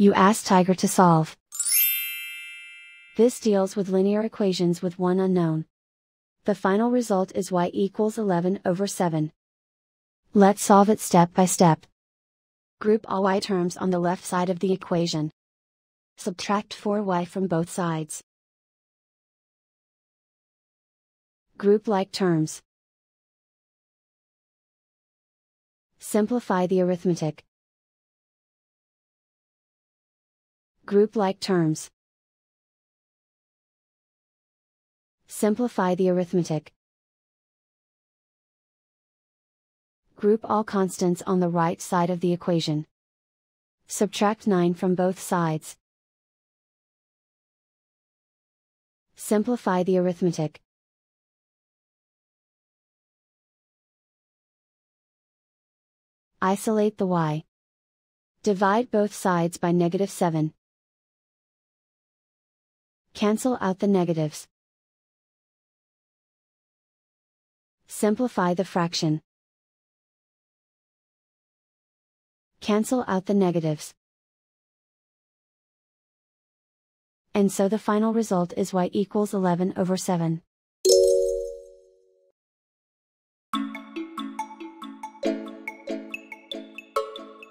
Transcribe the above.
You ask Tiger to solve. This deals with linear equations with one unknown. The final result is y equals 11 over 7. Let's solve it step by step. Group all y terms on the left side of the equation. Subtract 4y from both sides. Group like terms. Simplify the arithmetic. Group like terms. Simplify the arithmetic. Group all constants on the right side of the equation. Subtract 9 from both sides. Simplify the arithmetic. Isolate the y. Divide both sides by negative 7. Cancel out the negatives. Simplify the fraction. Cancel out the negatives. And so the final result is y equals 11 over 7.